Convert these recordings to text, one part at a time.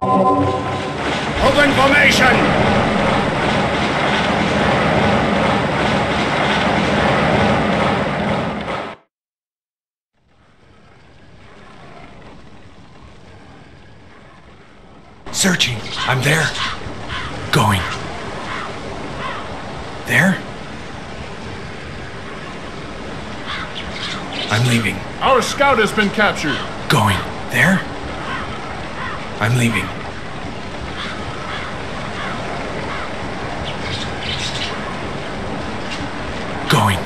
Open formation! Searching. I'm there. Going. There? I'm leaving. Our scout has been captured. Going. There? I'm leaving. Going.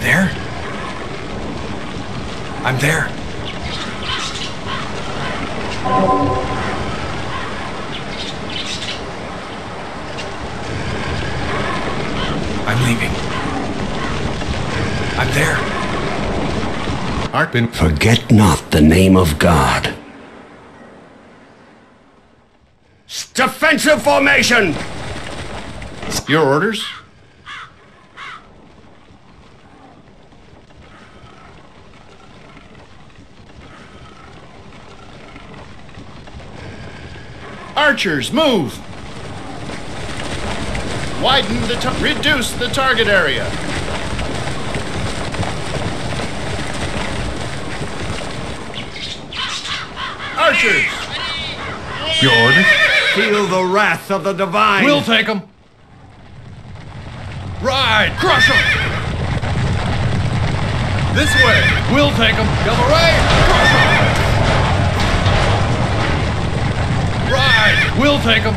There? I'm there. I'm leaving. I'm there. Art been Forget not the name of God. Defensive formation! your orders? Archers, move! Widen the reduce the target area. Archers! Your orders? Feel the wrath of the divine! We'll take them. Ride! Crush them! This way! We'll take them! Double right! Crush them! Ride! We'll take them!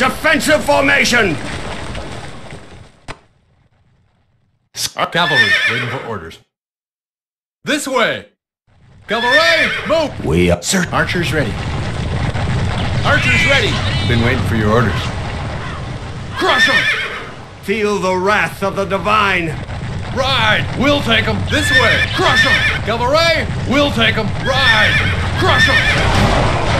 Defensive formation! Cavalry, waiting for orders. This way! Cavalry, move! We are. Sir, Archers ready. Archers ready! Been waiting for your orders. Crush them! Feel the wrath of the divine! Ride! We'll take them! This way! Crush them! Cavalry, we'll take them! Ride! Crush them!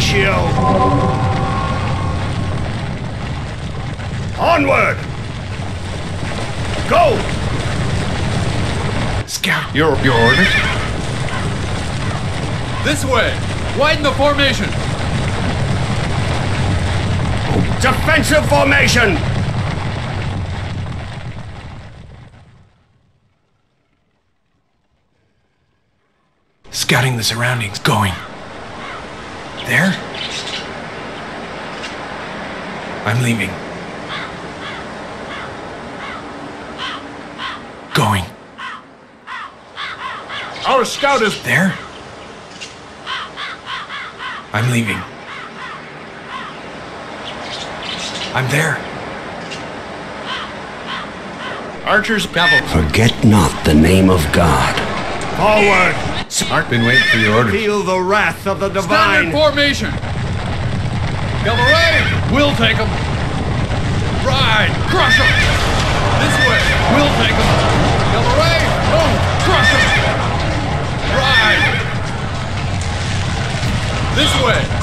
The Onward! Go! scout. Your, your orders? This way! Widen the formation! Defensive formation! Scouting the surroundings. Going. There? I'm leaving. Going. Our scout is There? I'm leaving. I'm there. Archers, cavalry. Forget not the name of God. Forward! Mark, been waiting for your orders. Feel the wrath of the divine. Standard divine! formation! Cavalry, we'll take them! Ride! Crush them! This way! We'll take them! Cavalry, move! Crush them! Ride! This way!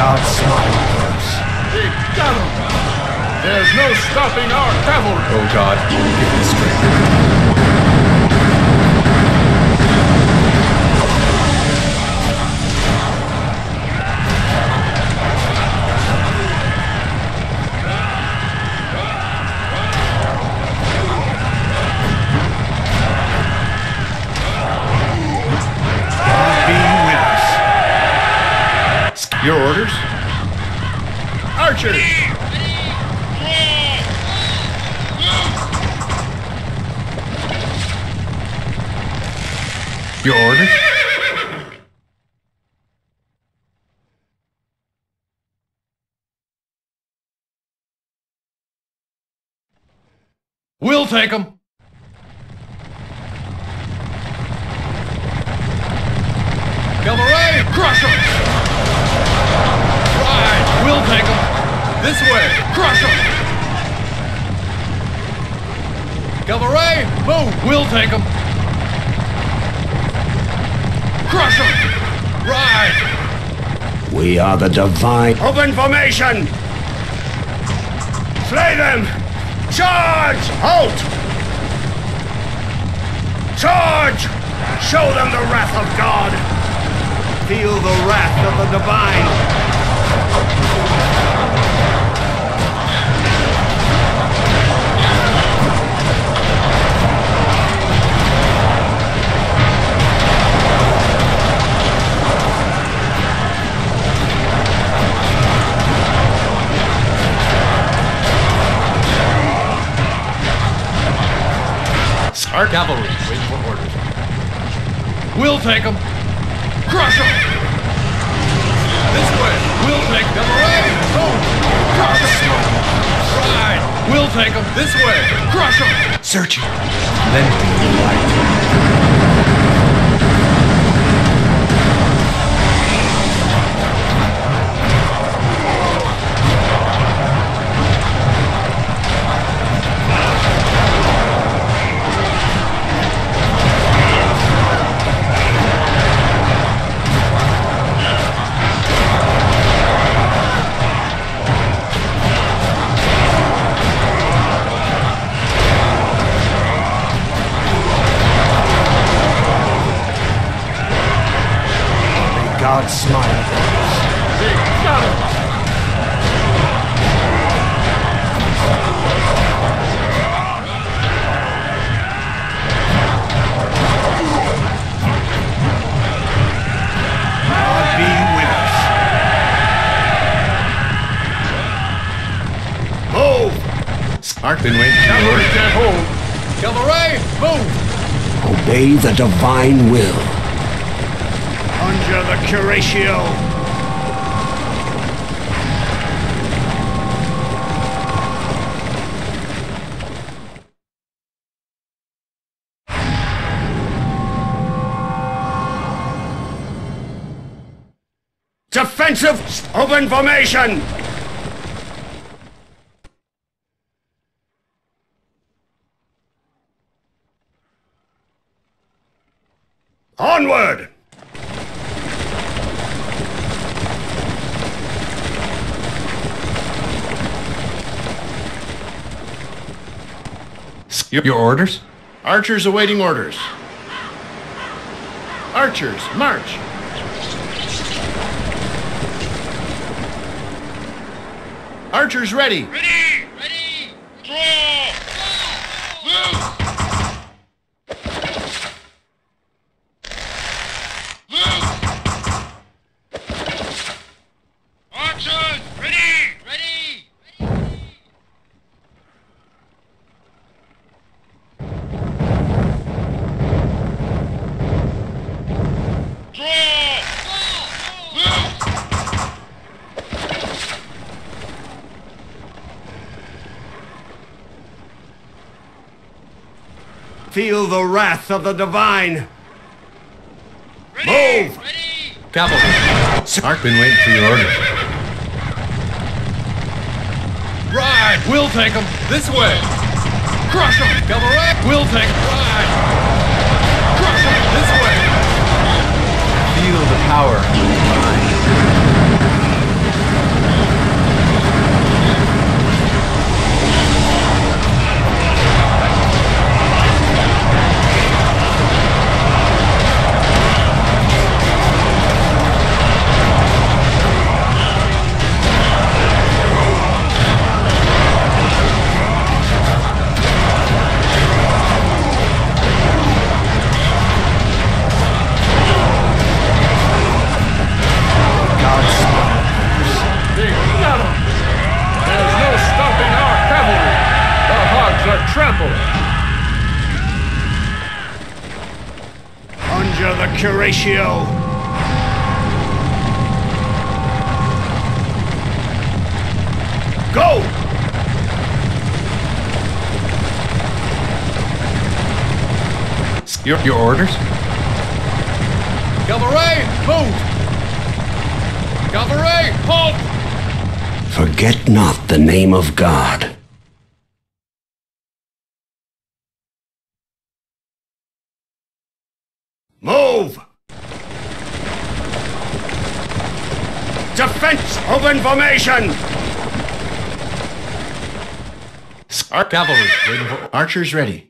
God smile on us. We've! There's no stopping our cavalry! Oh God, give me strength. We'll take them. Cavalry, crush them! Right, we'll take them. This way, crush them! Cavalry, move, we'll take them. Crush them! Right, We are the divine. Open formation! Slay them! Charge! Halt! Charge! Show them the wrath of God! Feel the wrath of the divine! Our cavalry, waiting for orders. We'll take them. Crush them! This way, we'll take them away! Move! Crush them! Right! We'll take them this way! Crush them! Searching. Then light. The divine will. Conjure the Curatio. Defensive open formation! Onward! Your, your orders? Archers awaiting orders. Archers, march! Archers ready! Ready! Ready! Feel the wrath of the divine! Ready! Move! Ready! Cavalry. I've been waiting for your order. Right! We'll take them this way! Crush them! Cavalry, we'll take them! Right! Crush them this way! Feel the power. The hogs! Conjure the Curatio. Go! Your, your orders? Cavalry, move! Cavalry, halt! Forget not the name of God. Move! Defense open formation! Our cavalry. Archers ready.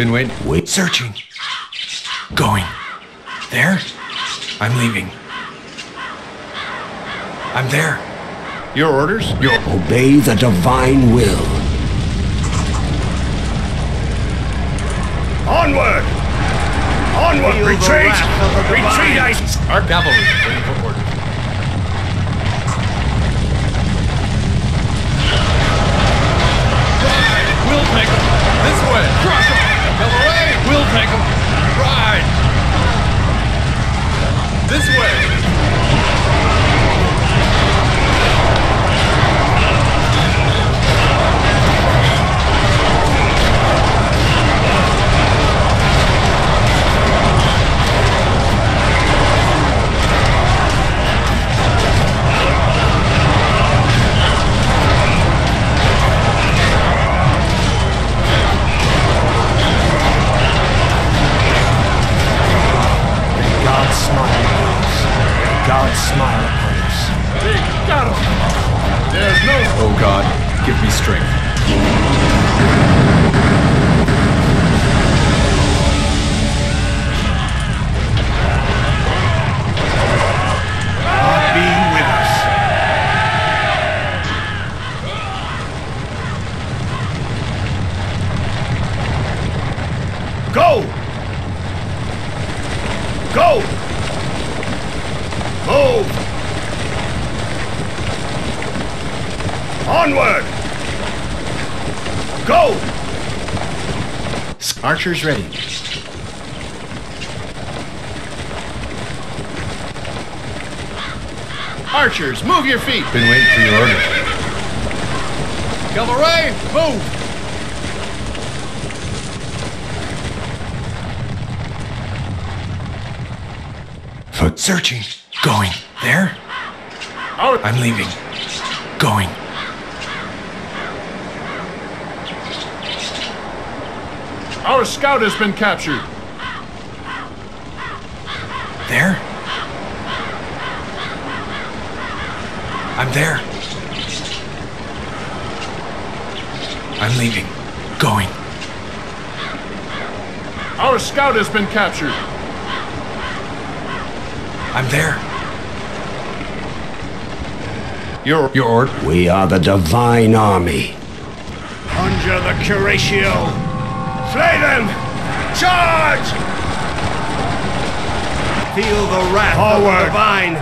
Been waiting. Wait. Searching. Going. There? I'm leaving. I'm there. Your orders? Your Obey the divine will. Onward! Onward! Retreat! wrath of the Retreat! I our cavalry take! Ride! This way! God smile upon us. God smile upon us. Got him! There's no... Oh God, give me strength. Archers ready. Archers, move your feet. Been waiting for your order. Cavalry! Move! For Searching. Going. There? Out! I'm leaving. Going. Our scout has been captured! There? I'm there. I'm leaving. Going. Our scout has been captured! I'm there. Your Your we are the divine army. Conjure the Curatio! Slay them! Charge! Feel the wrath Forward. of the divine.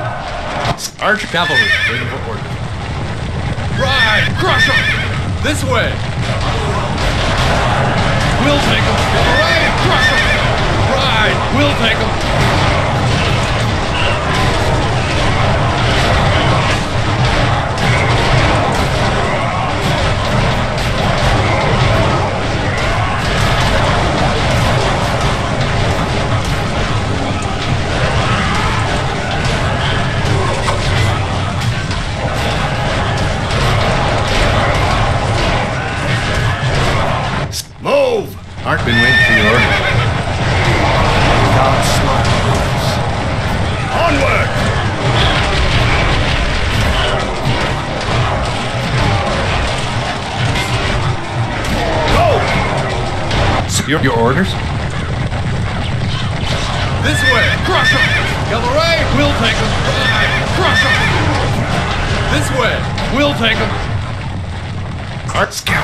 Arch cavalry waiting for orders. Ride! Crush them! This way! We'll take them! Cavalry! Crush them! Ride! We'll take them! Your, your orders? This way! Crush them! Cavalry! We'll take them! Crush them! This way! We'll take them! Scouting.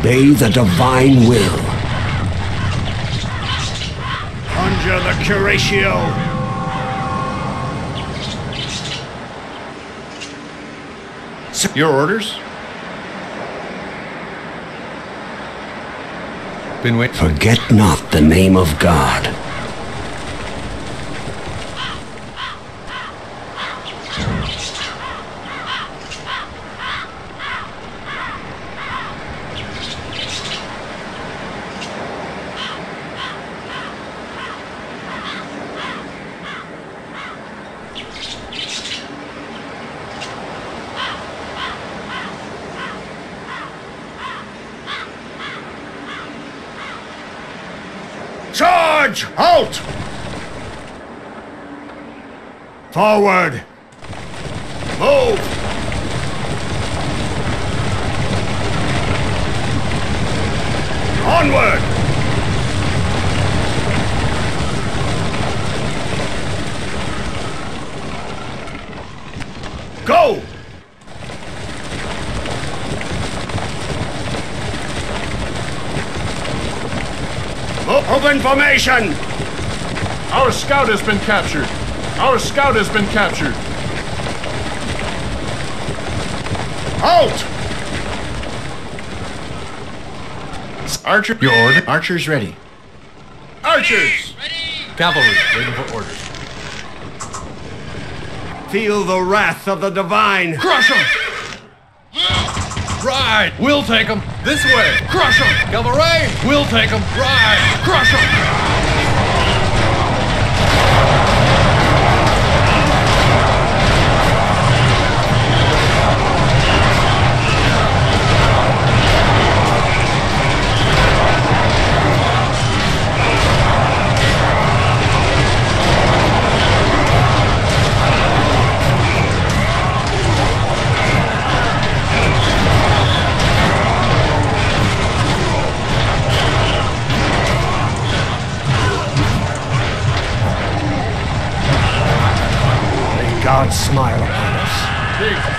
Obey the divine will. Conjure the Curatio! your orders? Been waiting. Forget not the name of God. Charge! Halt! Forward! Move! Onward! Go! O- Open formation! Our scout has been captured. Our scout has been captured. Halt! Archer, your order. Archers ready. Archers! Cavalry, waiting for orders. Feel the wrath of the divine! Crush them! Right! We'll take 'em! This way! Crush 'em! Cavalry! We'll take 'em! Crush Crush 'em!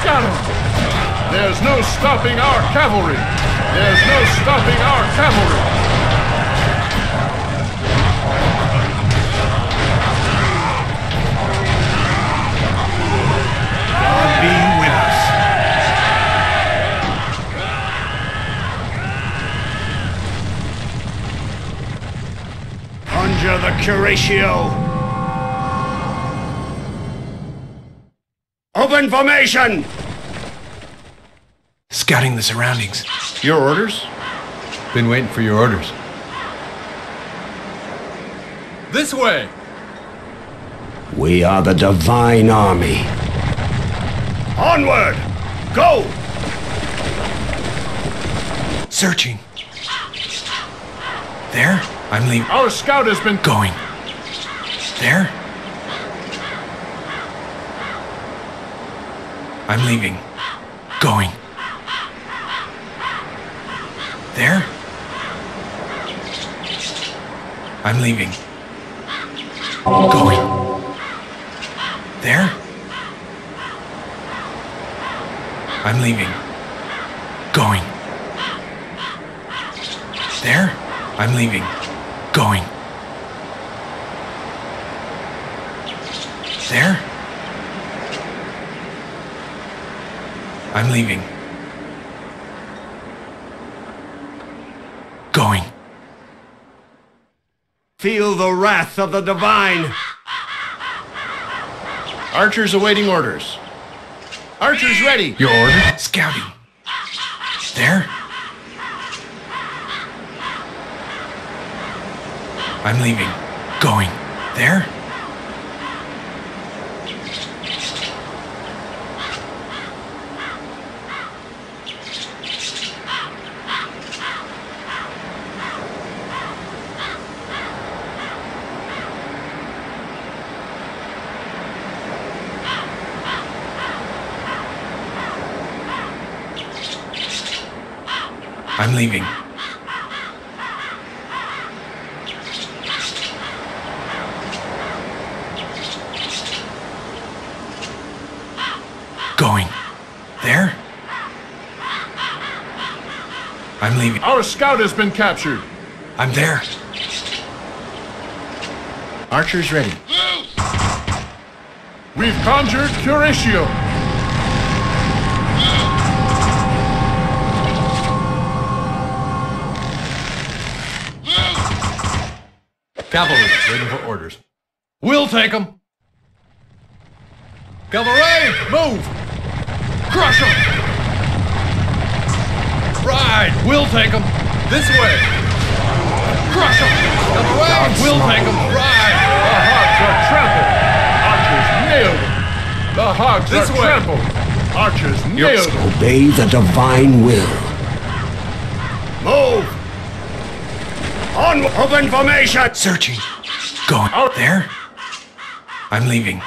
Got 'em! There's no stopping our cavalry! There's no stopping our cavalry! Be with us. Conjure the Curatio. Open formation! Scouting the surroundings. Your orders? Been waiting for your orders. This way! We are the divine army. Onward! Go! Searching. There? I'm leaving. Our scout has been Going. There? I'm leaving. Going. There? I'm leaving. Going. There? I'm leaving. Going. There? I'm leaving. Going. There? I'm leaving. Going. Feel the wrath of the divine! Archers awaiting orders. Archers ready. Your order? Scouting. There? I'm leaving. Going. There? I'm leaving. Going. There? I'm leaving. Our scout has been captured! I'm there. Archers ready. We've conjured Curatio! Cavalry, waiting for orders. We'll take 'em! Cavalry, move! Crush 'em! Right, we'll take 'em! This way! Crush 'em! Cavalry, we'll take 'em! Right! The hogs are trampled! Archers nailed! The hogs This are way. trampled! Archers nailed! Obey the divine will. Move! On! Open formation! Searching. Going. Out there? I'm leaving.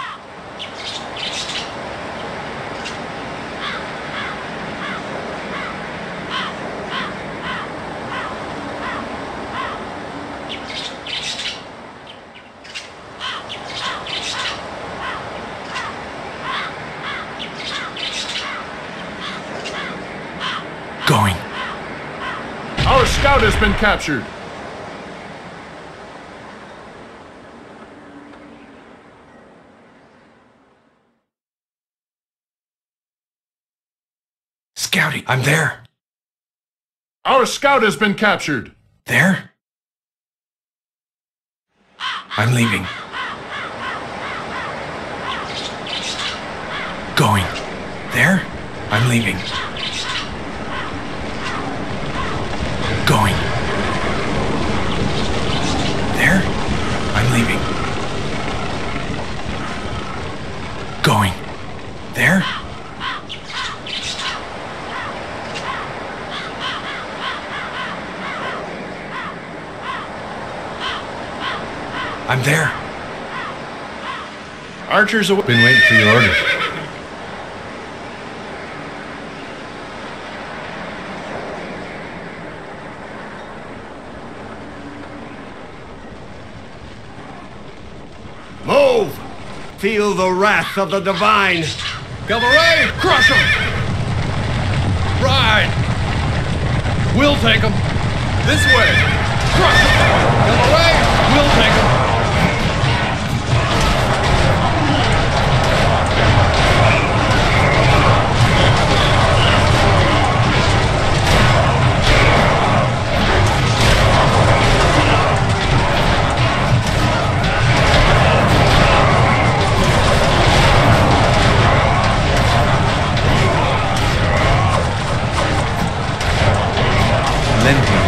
Going. Our scout has been captured. I'm there. Our scout has been captured. There? I'm leaving. Going. There? I'm leaving. Going. There? I'm leaving. Going. There? I'm there. Archers away. Been waiting for your orders. Move! Feel the wrath of the divine! Cavalry, crush them! Ride! We'll take them. This way. Crush them! Cavalry, we'll take them. Lend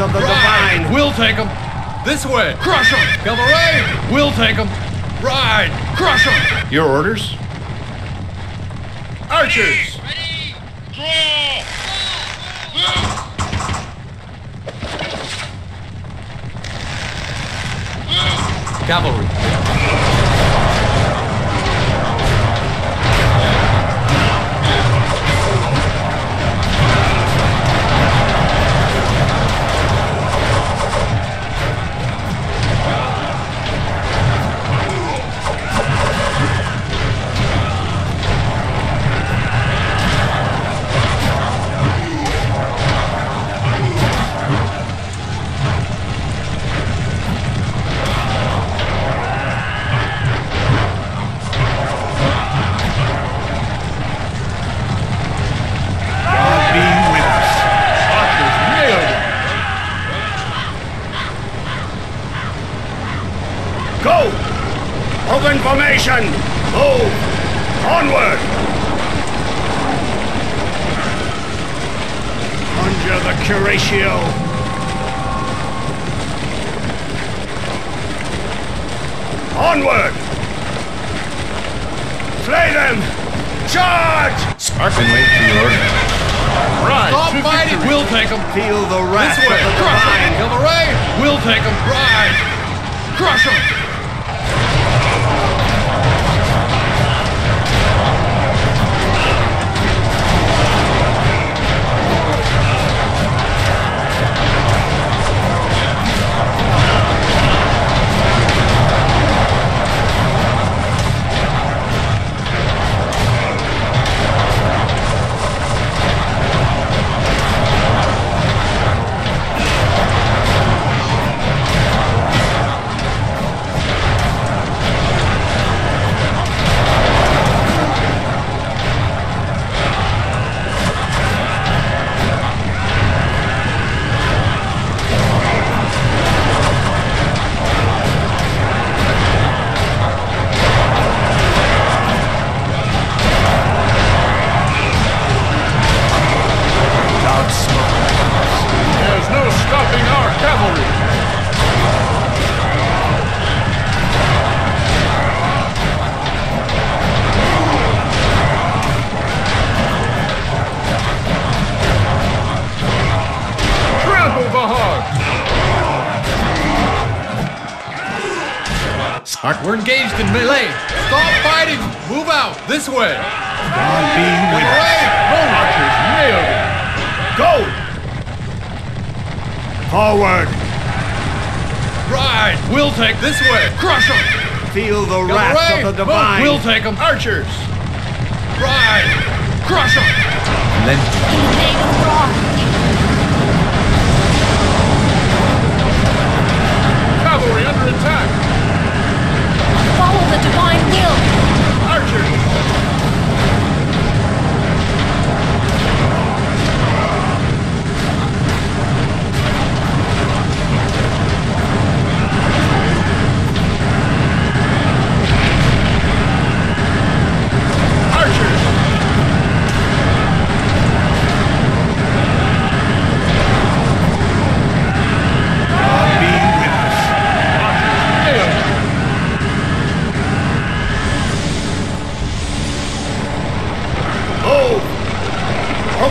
of the Ride! divine! We'll take them. This way. Crush them! Cavalry, we'll take them. Ride! Crush them! Your orders? Archers! Ready! Draw! Cavalry. We're engaged in melee. Stop fighting. Move out. This way. God be with us. Away. Archers nailed it. Go! Forward! Right. We'll take this way. Crush them. Feel the Get wrath away. of the Move. divine. We'll take them. Archers. Right. Crush them. Then Cavalry under attack. The divine will.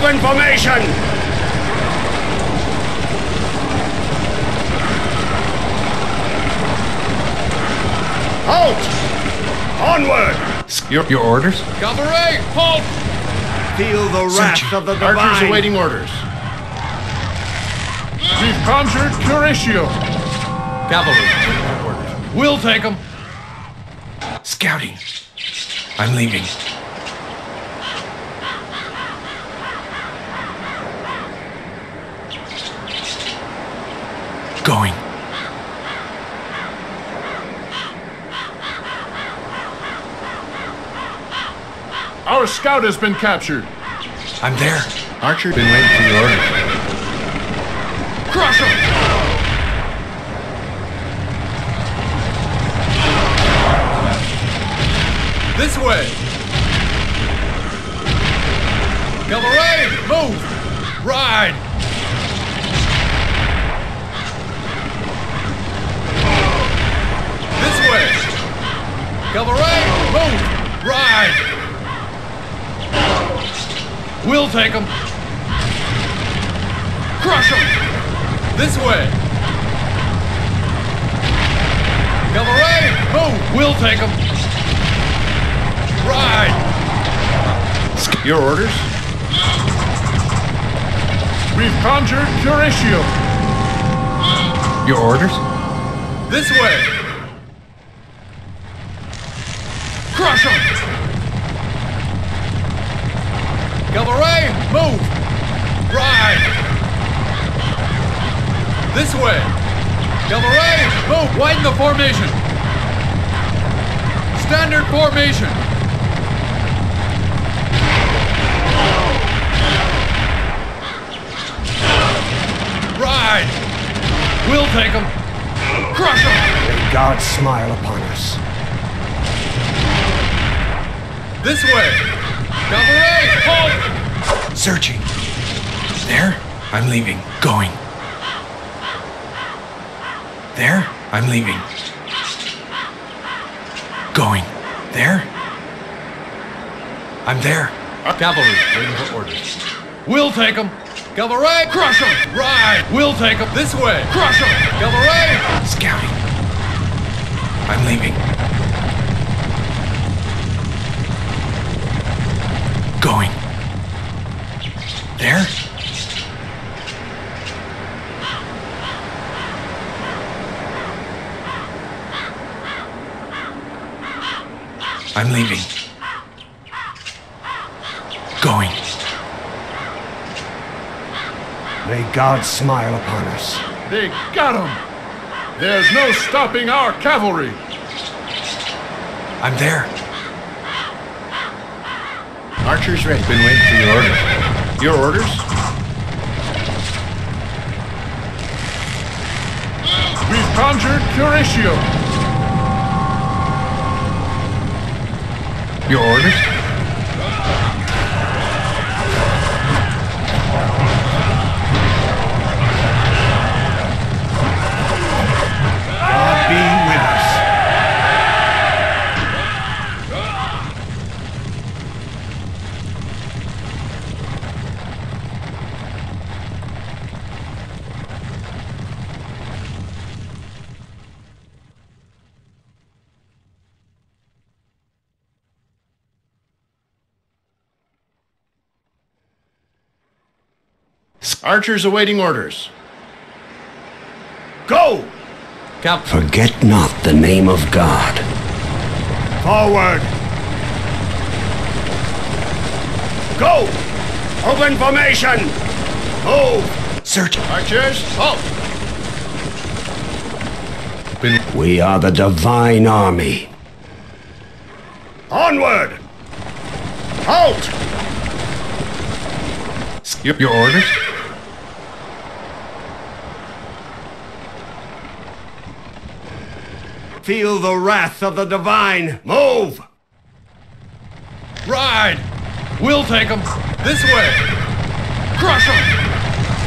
Open formation! Halt! Onward! your, your orders? Cavalry. Halt. Feel the wrath of the divine. Archers awaiting orders. We've conjured Curatio. Cavalry. We'll take them. Scouting. I'm leaving. Going. Our scout has been captured. I'm there. Archer, been waiting for your orders. Crush them. This way. Cavalry, move. Ride. This way. Cavalry, move. Ride. We'll take them. Crush them. This way. Cavalry, move. We'll take them. Ride. Your orders? We've conjured Curatio. Your orders? This way. Crush them. Cavalry, move. Ride. Way. Cavalry, move. Widen the formation. Standard formation. Ride. We'll take them. Crush them. May God smile upon us. This way. Cavalry, halt. Searching. There? I'm leaving. Going. There? I'm leaving. Going. There? I'm there. Cavalry, waiting for orders. We'll take them. Cavalry, crush them. Ride. We'll take them. This way. Crush them. Cavalry. Scouting. I'm leaving. Going. There? I'm leaving. Going. May God smile upon us. They got him. There's no stopping our cavalry. I'm there. Archers ready. Been waiting for your orders. Your orders? We've conjured Curatio. Your orders? Archers awaiting orders. Go! Forget not the name of God. Forward! Go! Open formation! Move! Search. Archers, halt! We are the divine army. Onward! Halt! Your, your orders? Feel the wrath of the divine! Move! Ride! We'll take them. This way. Crush them.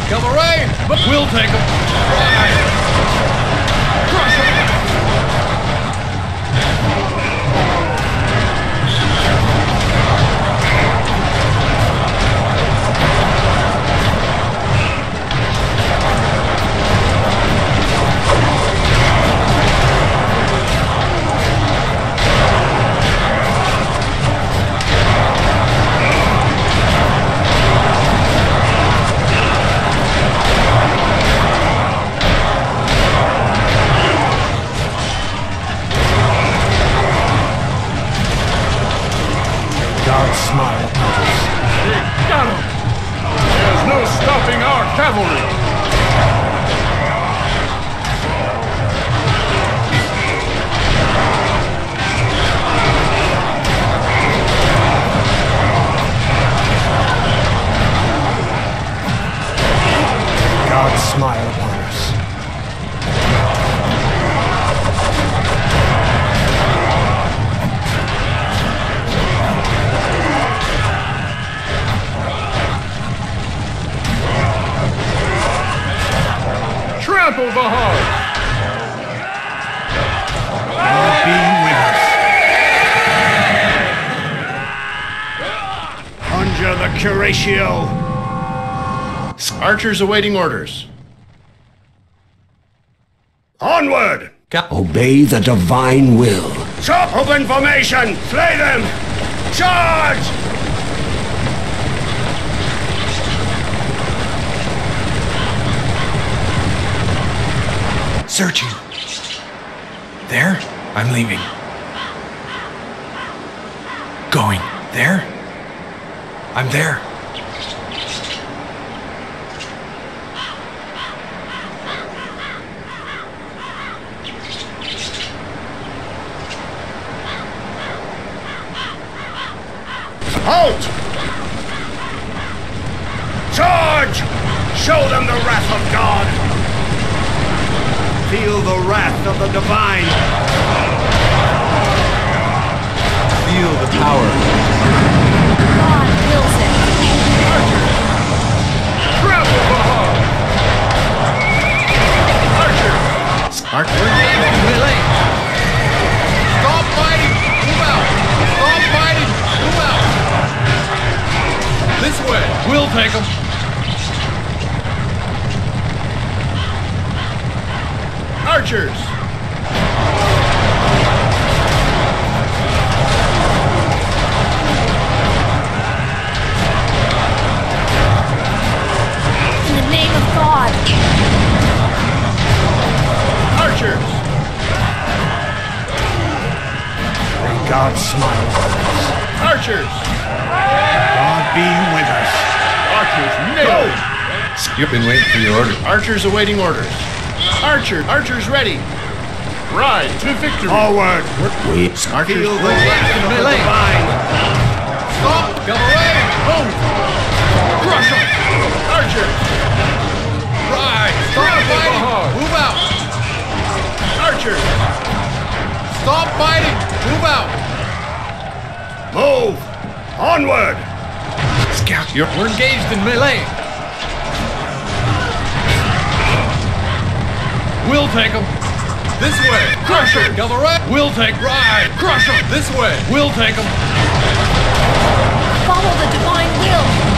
Cavalry! But we'll take them. Ride! Cavalry. God smile Trample the heart. Be with. Conjure the Curatio. Archers awaiting orders. Onward! Obey the divine will. Chop open formation! Slay them! Charge! Searching. There? I'm leaving. Going. There? I'm there. Halt! Charge! Show them the wrath of God! Feel the wrath of the divine! Feel the power. God wills it. Trample the heart. Archers. Archers. Melee. Stop fighting. Move out. Stop fighting. Move out. This way. We'll take them. Archers. In the name of God. Archers. May God smile upon us. Archers. God be with us! Archers, nail. You've been waiting for your order. Archers awaiting orders. Archer. Archers ready. Ride to victory. Forward! We Archers Feel the ready. wrath the Melee. divine! Stop. Cavalry. Move. Crush them. Archers. Ride. Stop fighting. Move out. Archers. Stop fighting. Move out. Move! Onward! Scout, you're, we're engaged in melee. We'll take them. This way. Crush them. right. We'll take. Ride. Crush them. This way. We'll take them. Follow the divine will.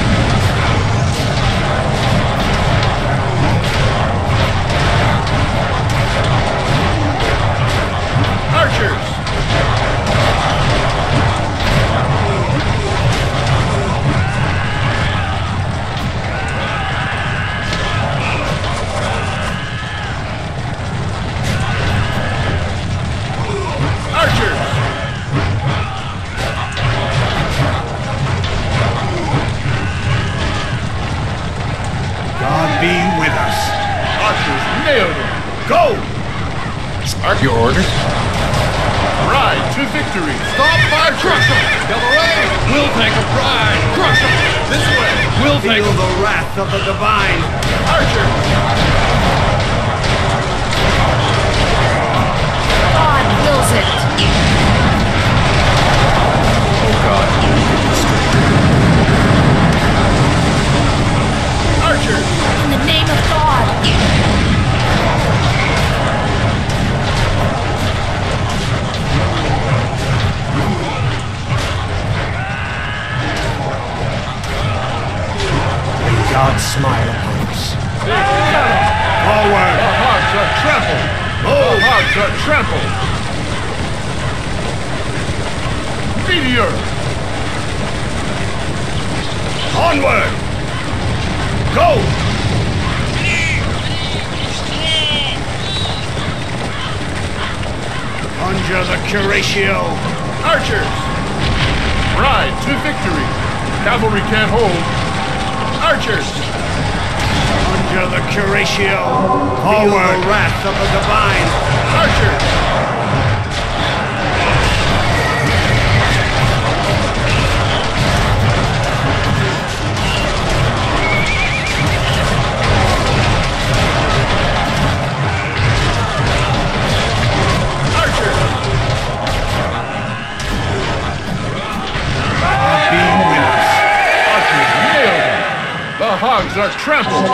Are trampled.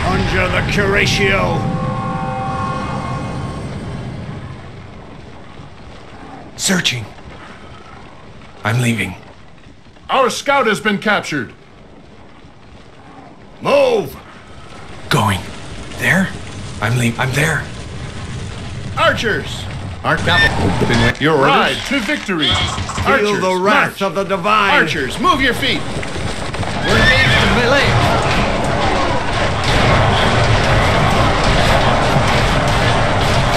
Conjure the Curatio. Searching. I'm leaving. Our scout has been captured. Move. Going. There? I'm leaving. I'm there. Archers. Our cavalry. Been with your Ride orders? to victory. Feel Archers. the wrath march. of the divine. Archers, move your feet. We're engaged in melee.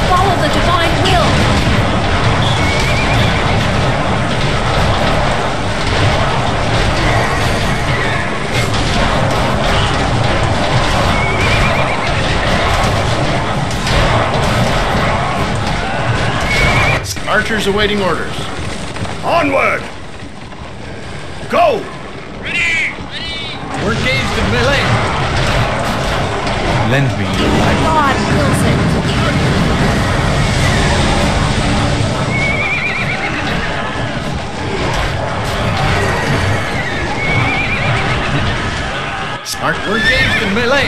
Follow the divine will. Archers awaiting orders. Onward. Go. Ready! We're engaged in melee. Lend me your life. God wills it. Arch- We're engaged in melee.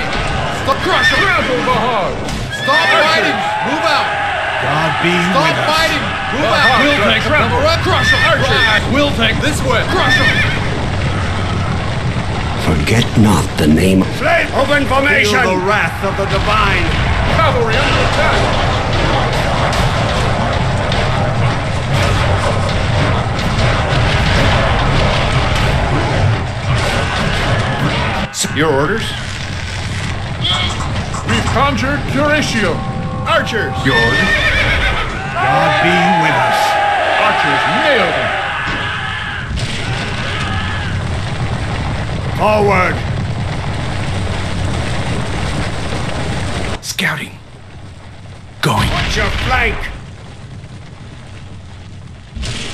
Stop crush them. Trample the. Stop fighting. Move out. God be Stop with us. fighting. Move out. We'll take them. Crush them. Archers. We'll take this way. Crush them. Forget not the name Flame. Open formation. Feel the wrath of the divine. Cavalry under attack. Your orders? We've conjured Curatio. Archers. Your orders? God be with us. Archers nailed him. Forward. Scouting. Going. Watch your flank.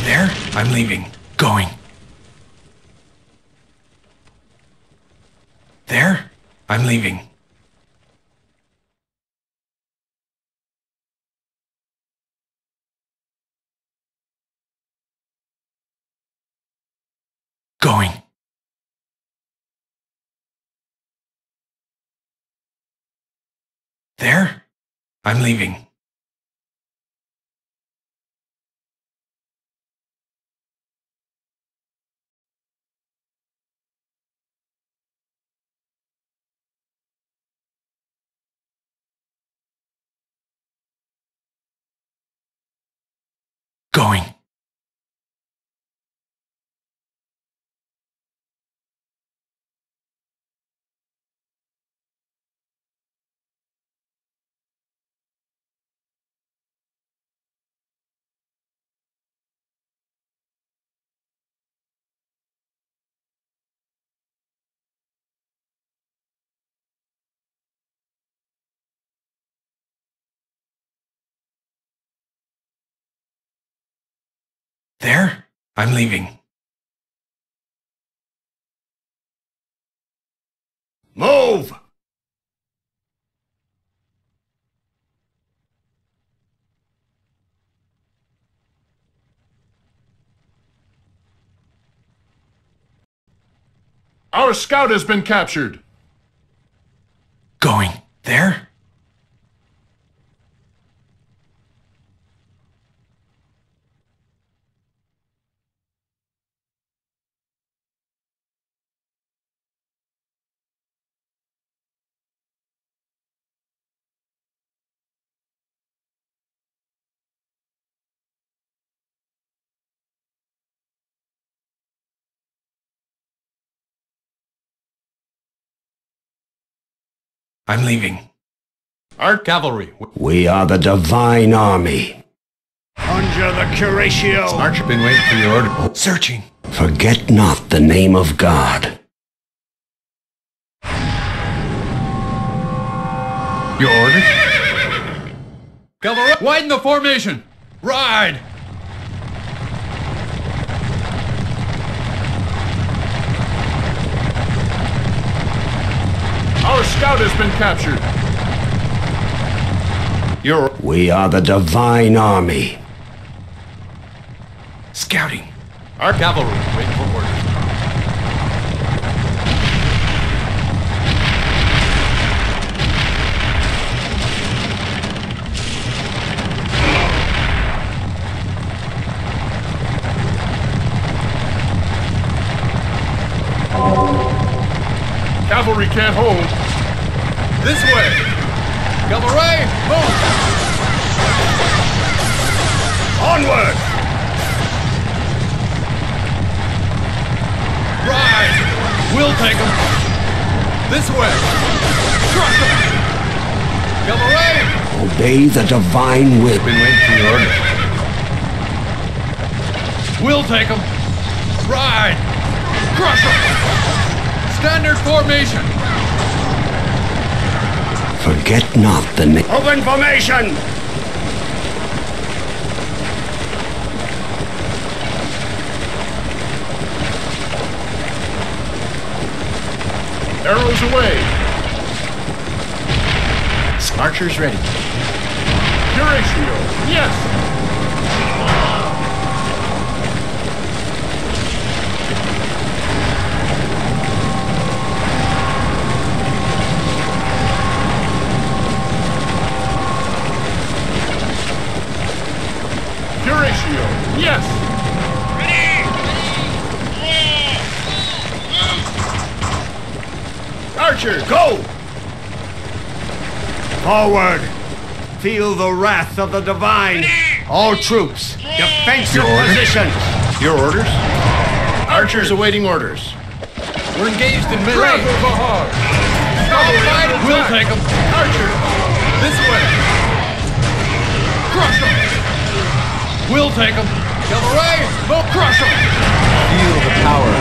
There? I'm leaving. Going. There? I'm leaving. Going. There? I'm leaving. There? I'm leaving. Move! Our scout has been captured. Going there? I'm leaving. Our cavalry. We are the divine army. Conjure the Curatio! Archer, been waiting for your order. Searching. Forget not the name of God. Your orders? Cavalry, widen the formation. Ride. Scout has been captured. Your We are the divine army. Scouting. Our cavalry, waiting for. Cavalry Cavalry, move. Onward! Ride! We'll take them! This way! Crush them! Cavalry! Obey the divine will. been waiting for your order. We'll take them! Ride! Crush them! Standard formation! Forget not the name. Open formation! Arrows away! Archers ready. Curatio! Yes! Curatio! Yes! Archer, go! Forward! Feel the wrath of the divine! All troops, defensive Your order? positions! Your orders? Archers awaiting orders. We're engaged in melee! Cavalry, we'll take them! Archer! This way! Crush them! We'll take them! Cavalry! Move! Crush them! Feel the power.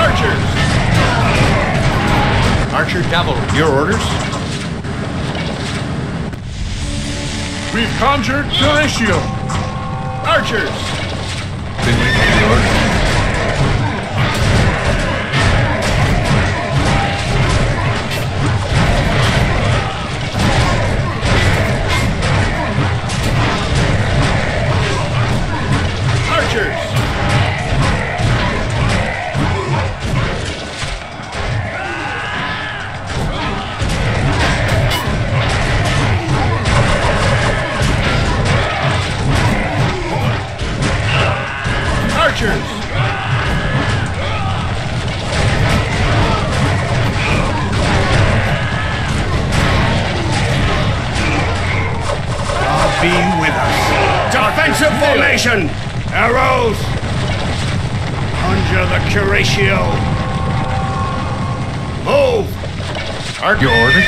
Archers! Archer Cavalry. Your orders? We've conjured Curatio! Archers! With us! Defensive formation! Arrows! Conjure the Curatio! Move! Your orders?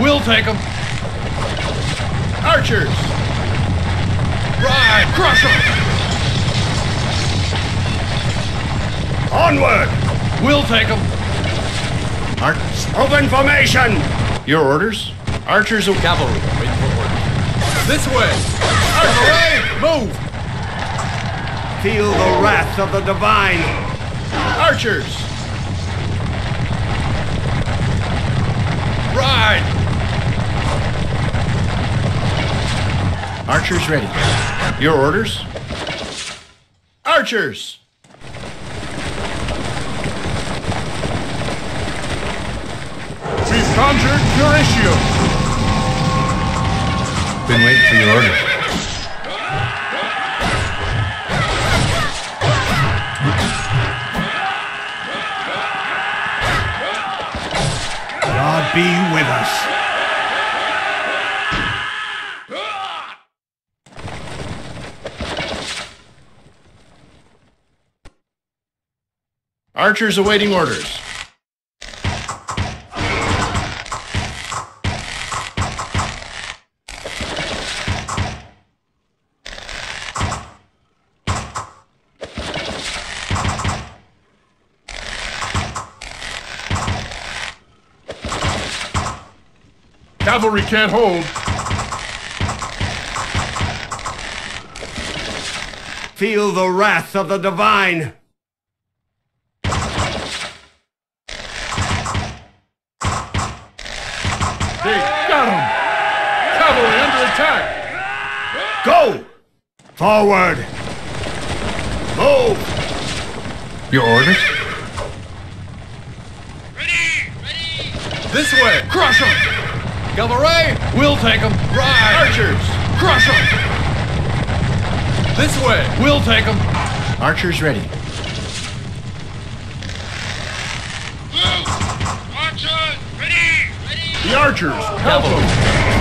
We'll take them! Archers! Ride! Crush them! Onward! We'll take them! Archers. Open formation! Your orders? Archers, away. Cavalry. This way! Cavalry, move! Feel the wrath of the divine. Archers! Ride! Archers ready. Your orders? Archers! We've conjured Curatio! Been waiting for your orders. God be with us. Archers awaiting orders. Can't hold. Feel the wrath of the divine. They got him! Cavalry under attack! Go! Forward! Move! Your orders? Ready! Ready! This way! Crush him! Cavalry, we'll take him! Ride! Archers! Crush him! This way! We'll take him! Archers ready. Ready. The archers! Help him!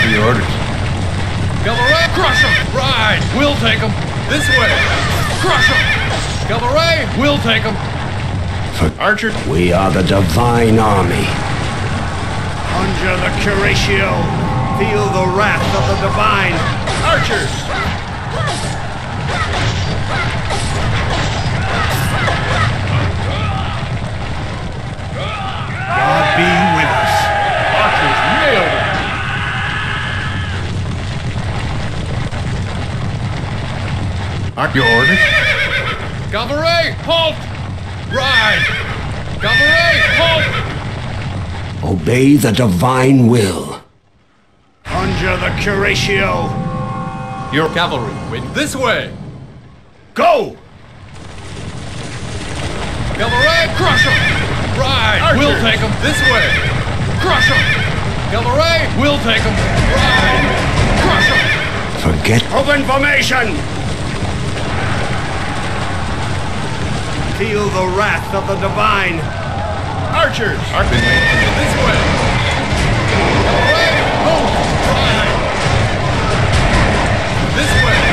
Been for your orders. Cavalry, crush him! Ride! We'll take him! This way! Crush him! Cavalry, we'll take him! Archer, We are the divine army. Conjure the Curatio. Feel the wrath of the divine. archers! God be Ar- your orders? Cavalry, halt! Ride! Cavalry, halt! Obey the divine will. Conjure the Curatio. Your cavalry, wait this way! Go! Cavalry, crush him! Ride! Archer. We'll take him this way! Crush him! Cavalry, we'll take him! Ride! Crush him! Forget Open formation! Feel the wrath of the divine. Archers! Ar- been waiting. This way! This way!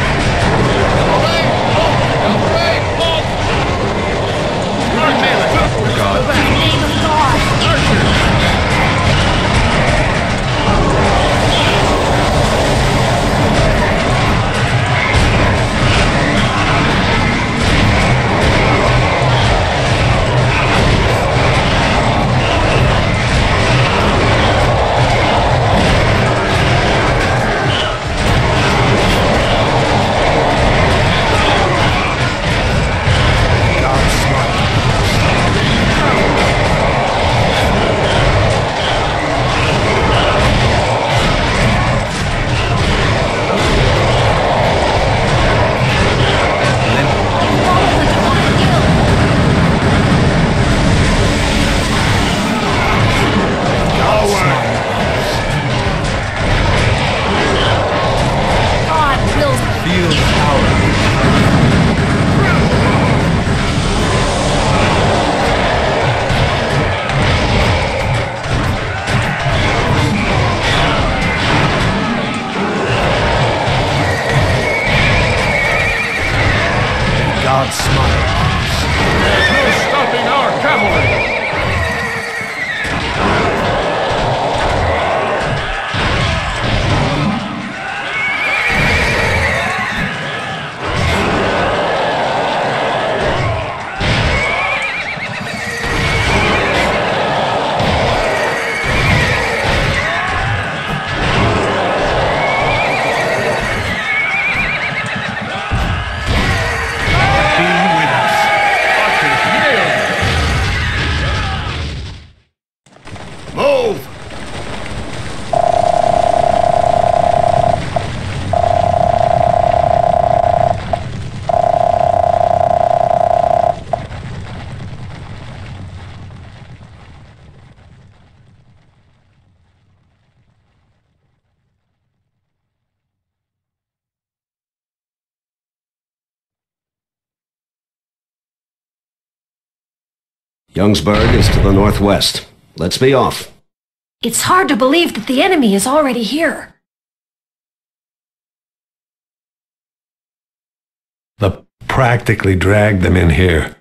God smiles. Youngsburg is to the northwest. Let's be off. It's hard to believe that the enemy is already here. The practically dragged them in here.